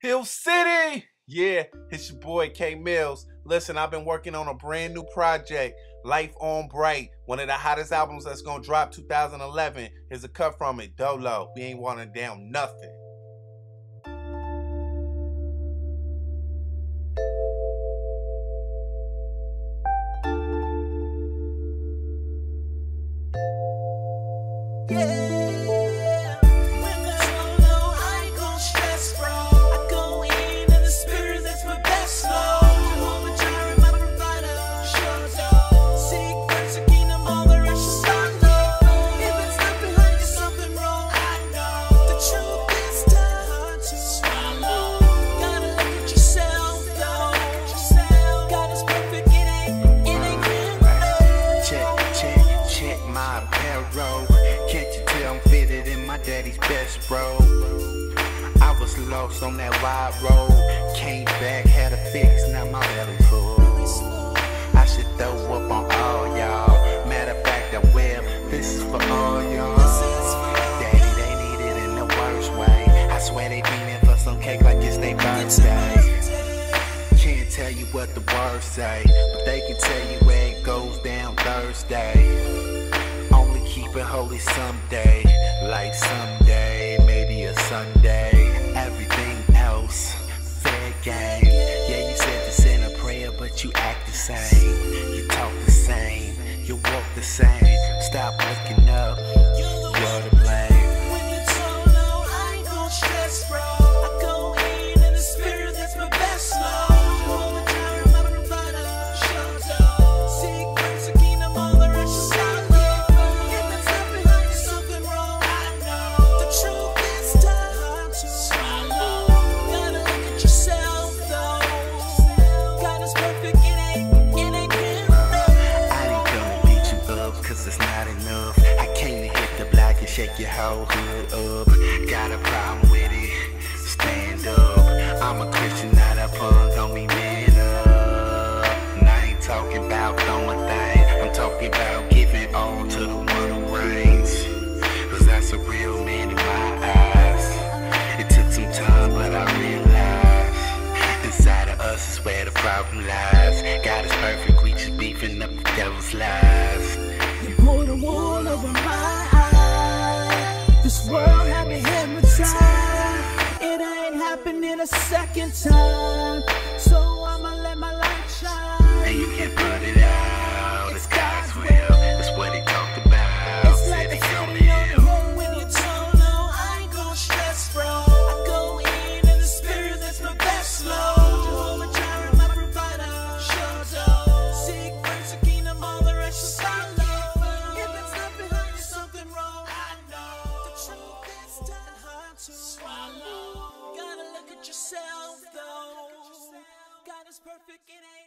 Hill City. Yeah, it's your boy K Mills. Listen, I've been working on a brand new project, Life on Bright, one of the hottest albums that's gonna drop 2011. Here's a cut from it, Dough Low. We ain't wanting down nothing. Daddy's best bro. I was lost on that wide road. Came back, had a fix, now my belly full. I should throw up on all y'all. Matter of fact, I will. This is for all y'all. Daddy, they need it in the worst way. I swear they beaming for some cake like it's their birthday. Can't tell you what the words say, but they can tell you where it goes down Thursday. Holy someday. Like someday, maybe a Sunday. Everything else, fair game. Yeah, you said to send a prayer, but you act the same. You talk the same, you walk the same. Stop looking shake your whole hood up. Got a problem with it? Stand up. I'm a Christian, not a punk. Be man up. And I ain't talking about throwing things. I'm talking about giving all to the one who reigns. Cause that's a real man in my eyes. It took some time, but I realized inside of us is where the problem lies. God is perfect, we just beefing up the devil's lies. You put a wall a second time. So perfect, it ain't.